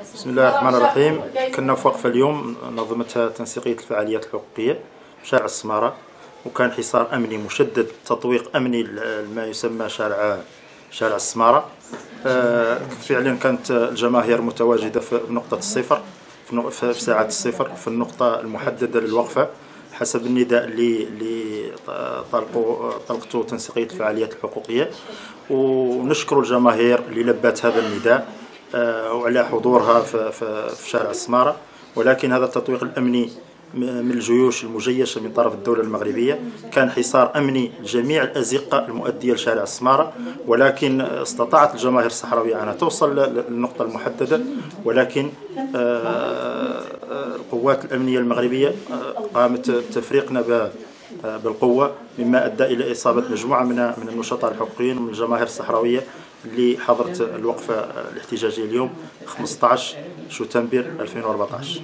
بسم الله الرحمن الرحيم. كنا في وقفة اليوم نظمتها تنسيقية الفعاليات الحقوقية شارع السمارة وكان حصار أمني مشدد تطويق أمني ما يسمى شارع شارع السمارة. آه، فعلا كانت الجماهير متواجدة في نقطة الصفر في ساعة الصفر في النقطة المحددة للوقفة حسب النداء اللي اللي طلقوا طلقته تنسيقية الفعاليات الحقوقية. ونشكر الجماهير اللي لبت هذا النداء. وعلى حضورها في شارع السمارة. ولكن هذا التطويق الأمني من الجيوش المجيشة من طرف الدولة المغربية. كان حصار أمني لجميع الأزقة المؤدية لشارع السمارة. ولكن استطاعت الجماهير الصحراوية أنها توصل للنقطة المحددة. ولكن آه، آه، القوات الأمنية المغربية قامت تفريقنا بالقوة. مما أدى إلى إصابة مجموعة من النشطاء الحقوقيين ومن الجماهير الصحراوية. اللي حضرت الوقفة الاحتجاجية اليوم 15 شتنبر 2014